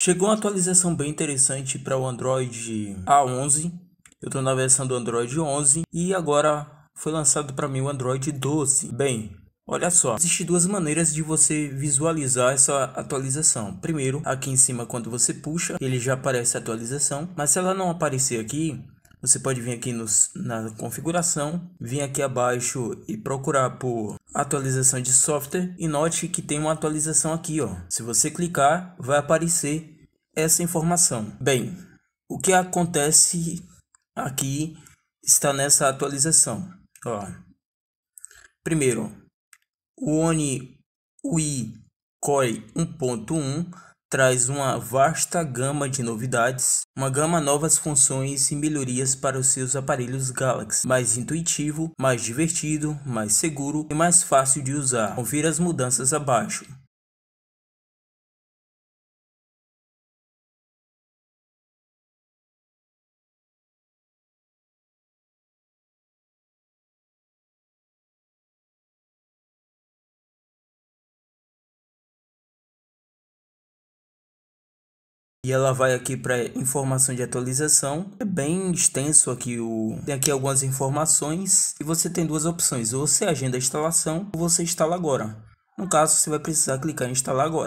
Chegou uma atualização bem interessante para o Android A11. Eu estou na versão do Android 11 e agora foi lançado para mim o Android 12. Bem, Olha só, existem duas maneiras de você visualizar essa atualização. Primeiro, aqui em cima quando você puxa, ele já aparece a atualização, mas se ela não aparecer aqui, você pode vir aqui nos, na configuração, vir aqui abaixo e procurar por atualização de software e note que tem uma atualização aqui, ó. Se você clicar, vai aparecer essa informação. Bem, o que acontece aqui está nessa atualização, ó. Primeiro, o One UI Core 1.1 traz uma vasta gama de novidades, uma gama novas funções e melhorias para os seus aparelhos Galaxy, mais intuitivo, mais divertido, mais seguro e mais fácil de usar. Confira as mudanças abaixo. E ela vai aqui para informação de atualização. É bem extenso aqui o tem aqui algumas informações e você tem duas opções: ou você agenda a instalação ou você instala agora. No caso, você vai precisar clicar em instalar agora.